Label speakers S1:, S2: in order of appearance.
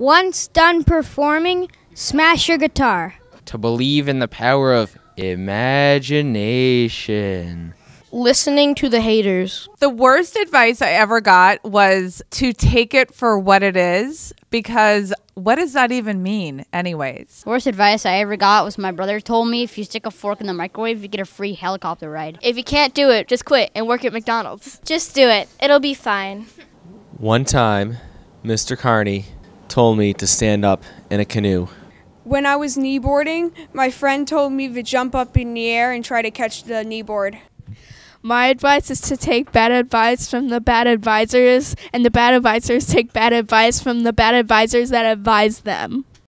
S1: Once done performing, smash your guitar.
S2: To believe in the power of imagination.
S3: Listening to the haters.
S4: The worst advice I ever got was to take it for what it is because what does that even mean, anyways?
S5: Worst advice I ever got was my brother told me if you stick a fork in the microwave, you get a free helicopter ride.
S3: If you can't do it, just quit and work at McDonald's.
S6: Just do it. It'll be fine.
S7: One time, Mr. Carney told me to stand up in a canoe.
S8: When I was kneeboarding, my friend told me to jump up in the air and try to catch the kneeboard.
S9: My advice is to take bad advice from the bad advisors, and the bad advisors take bad advice from the bad advisors that advise them.